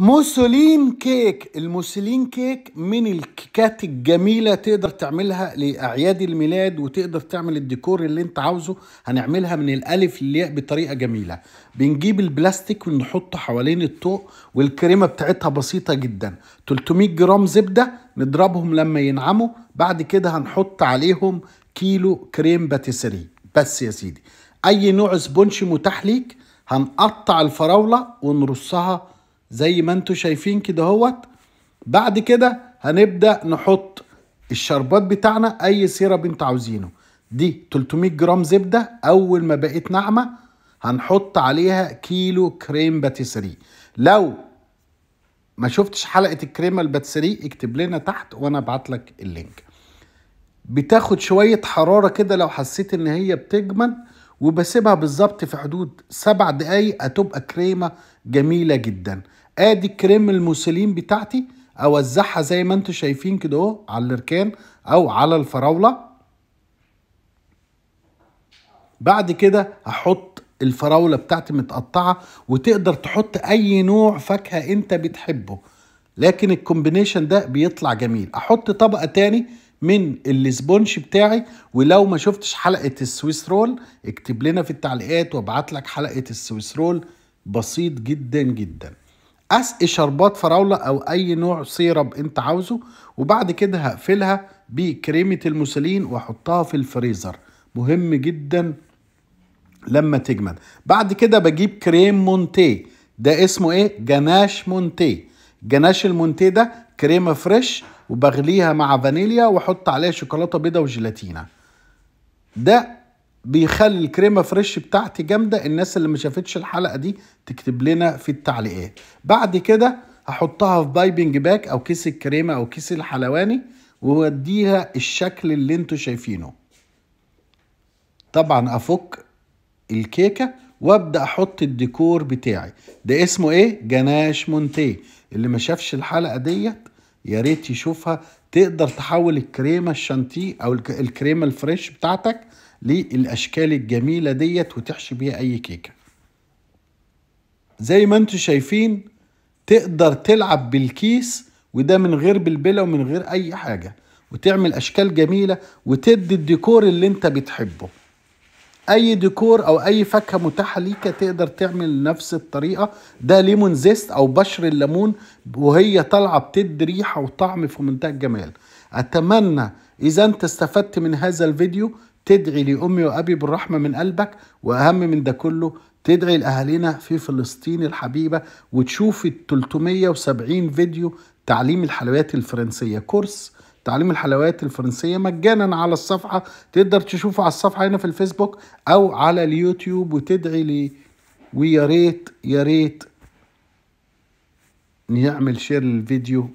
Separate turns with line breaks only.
mousseline cake. ال mousseline cake من الكيكات الجميلة تقدر تعملها لأعياد الميلاد وتقدر تعمل الديكور اللي انت عاوزه. هنعملها من الألف للياء بطريقة جميلة. بنجيب البلاستيك ونحطه حوالين الطوق والكريمة بتاعتها بسيطة جدا. 300 جرام زبدة نضربهم لما ينعموا. بعد كده هنحط عليهم كيلو crème pâtissière. بس يا سيدي أي نوع sponge متاح ليك هنقطع الفراولة ونرصها زي ما أنتوا شايفين كده اهوت. بعد كده هنبدأ نحط الشربات بتاعنا أي syrup أنتوا عاوزينه. دي 300 جرام زبدة أول ما بقت ناعمة هنحط عليها كيلو crème pâtissière. لو ما شفتش حلقة الكريمه ال pâtissière اكتب لنا تحت وأنا أبعت لك ال link. بتاخد شوية حرارة كده لو حسيت إن هي بتجمد وبسيبها بالظبط في حدود سبع دقايق هتبقى كريمة جميلة جدا. آدي الكريم الموسلين بتاعتي أوزعها زي ما أنتم شايفين كده اهو على الركان أو على الفراولة. بعد كده هحط الفراولة بتاعتي متقطعة وتقدر تحط أي نوع فاكهة انت بتحبه. لكن الكومبينيشن ده بيطلع جميل. أحط طبقة تاني من ال sponge بتاعي ولو ما شفتش حلقة ال Swiss roll اكتب لنا في التعليقات وابعت لك حلقة ال Swiss roll. بسيط جدا جدا. أسقي شربات فراولة أو أي نوع syrup أنت عاوزه وبعد كده هقفلها بكريمة ال mousseline وأحطها في الفريزر. مهم جدا لما تجمد. بعد كده بجيب crème montée ده اسمه إيه؟ ganache montée ganache ال montée ده كريمة fresh وبغليها مع فانيليا وأحط عليها شوكولاتة بيضة وجيلاتينا. ده بيخلي الكريمة fresh بتاعتي جامدة. الناس اللي ما شافتش الحلقة دي تكتب لنا في التعليقات. بعد كده هحطها في piping bag أو كيس الكريمة أو كيس الحلواني واديها الشكل اللي أنتوا شايفينه. طبعا أفك الكيكة وأبدأ أحط الديكور بتاعي. ده اسمه إيه؟ ganache montée اللي ما شافش الحلقة ديت يا ريت يشوفها تقدر تحول الكريمة الشانتيه أو الكريمة ال fresh بتاعتك للأشكال الجميلة ديت وتحشي بيها أي كيكة. زي ما أنتم شايفين تقدر تلعب بالكيس وده من غير بلبله ومن غير أي حاجة وتعمل أشكال جميلة وتدي الديكور اللي انت بتحبه. أي ديكور أو أي فاكهة متاحة ليك تقدر تعمل نفس الطريقة. ده ليمون zest أو بشر الليمون وهي طالعة بتدي ريحة وطعم في منتهى الجمال. أتمنى إذا أنت استفدت من هذا الفيديو تدعي لامي وأبي بالرحمة من قلبك وأهم من ده كله تدعي لاهالينا في فلسطين الحبيبة وتشوف ال 370 فيديو تعليم الحلويات الفرنسية course تعليم الحلويات الفرنسية مجانا على الصفحة تقدر تشوفه على الصفحة هنا في الفيسبوك أو على اليوتيوب وتدعي لي. ويا ريت يا ريت نعمل share للفيديو